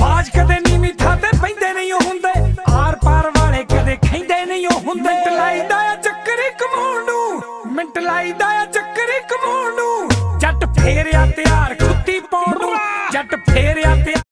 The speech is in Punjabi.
ਬਾਜ ਕਦੇ ਨੀਵੀਂ ਥਾਂ ਤੇ ਪੈਂਦੇ ਨਹੀਂ ਉਹ ਹੁੰਦੇ। ਆਰ ਪਾਰ ਵਾਲੇ ਕਦੇ ਖੈਂਦੇ ਨਹੀਂ ਉਹ ਹੁੰਦੇ। ਮਿੰਟ ਲਾਈਦਾ ਆ ਚੱਕਰ ਕਮਾਉਣ ਨੂੰ ਮਿੰਟ ਲਾਈਦਾ ਆ ਚੱਕਰ ਕਮਾਉਣ ਨੂੰ ਜੱਟ ਫੇਰਿਆ ਤਿਆਰ ਖੁੱਤੀ ਪਾਉਣ ਨੂੰ ਜੱਟ ਫੇਰਿਆ ਤਿਆਰ